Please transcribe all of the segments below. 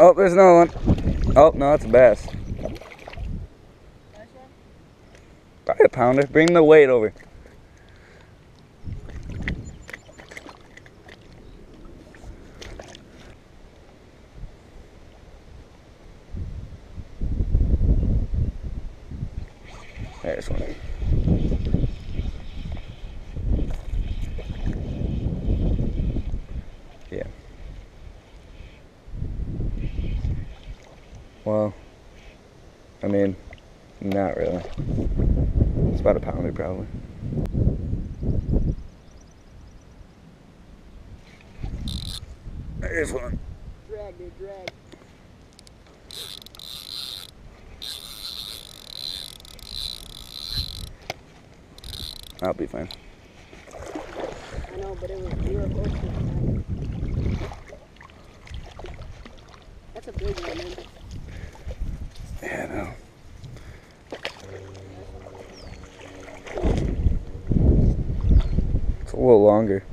Oh, there's another one. Oh, no, it's a bass. Probably a pounder. Bring the weight over. There's one. Yeah. Well, I mean, not really. It's about a pounder probably. There's one. Drag, dude, drag. I'll be fine. I know, but it was you were close to. That's a big one, man. Yeah, no. It's a little longer.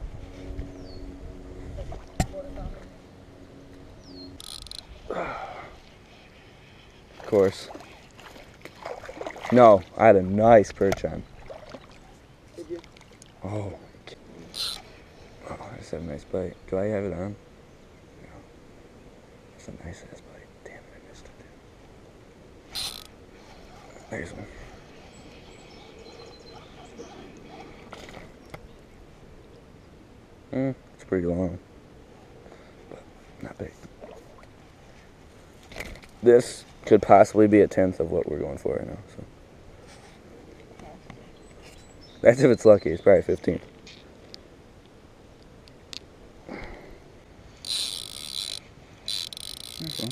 Of course. No, I had a nice perch on. Oh. Oh, I just had a nice bite. Do I have it on? No. That's a nice ass bite. Damn it, I missed it. There's one. Mm, it's pretty long. But not big. This could possibly be a tenth of what we're going for right now, so. That's if it's lucky. It's probably 15. There's one.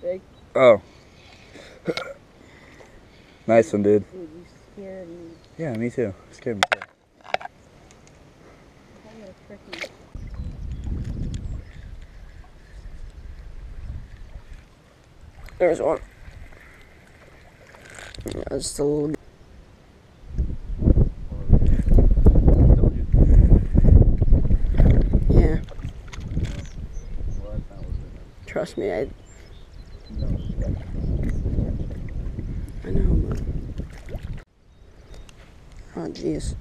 Big? Oh. Nice one, dude. Dude, you scared me. Yeah, me too. Scared me too. I got a tricky. There's one. Yeah, it's a little. Yeah, trust me, I. I know, but. Oh, jeez.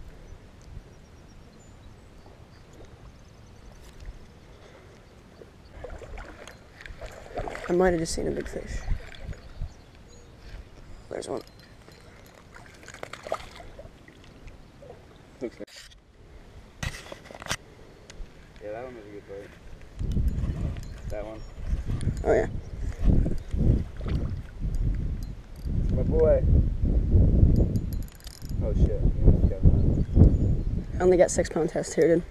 I might have just seen a big fish. There's one. Looks like. Yeah, that one was a good bite. That one. Oh yeah. My boy. Oh shit. I only got six pound test here, dude.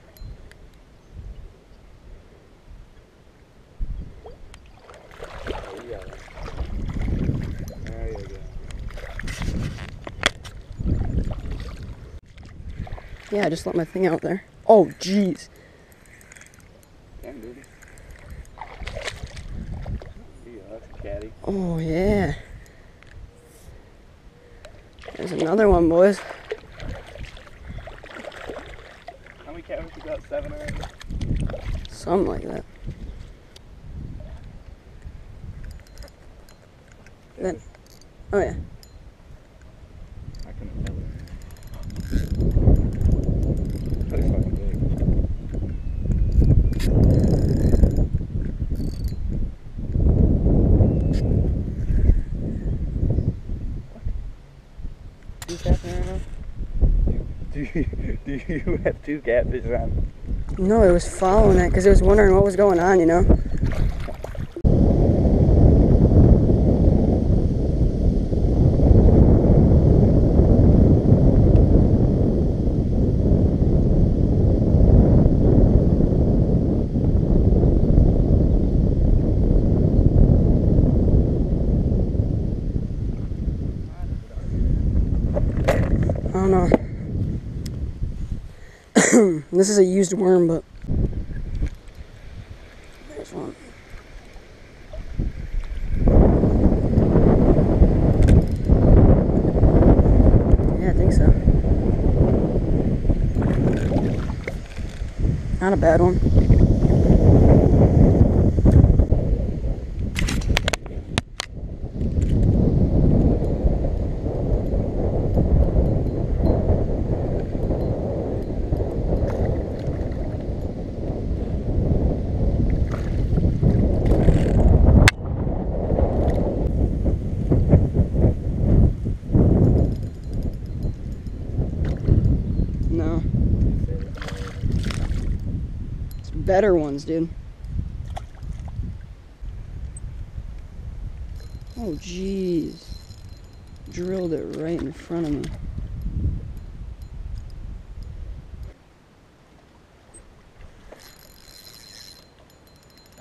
Yeah, I just let my thing out there. Oh, jeez. Oh, yeah. There's another one, boys. Many catfish you got? Seven already? Something like that. Then- Oh, yeah. I couldn't tell it. Is fucking big. What's happening right now? Do you, do you have two catfish on? No, it was following it because it was wondering what was going on, you know? I don't know. This is a used worm, but there's one. Yeah, I think so. Not a bad one. Better ones, dude. Oh, jeez. Drilled it right in front of me.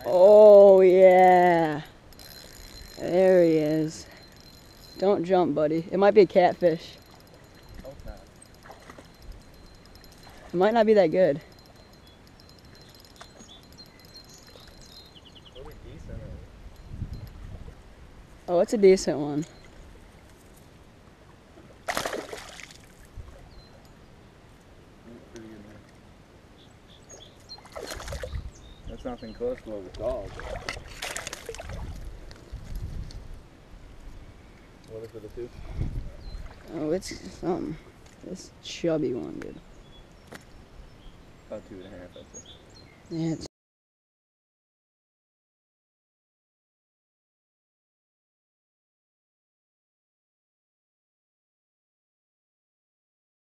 Oh, yeah. There he is. Don't jump, buddy. It might be a catfish. It might not be that good. What a decent. Oh, it's a decent one. That's nothing close to what we called. What is it, a two? Oh, it's something. This chubby one, dude. About two and a half, I think. Yeah, it's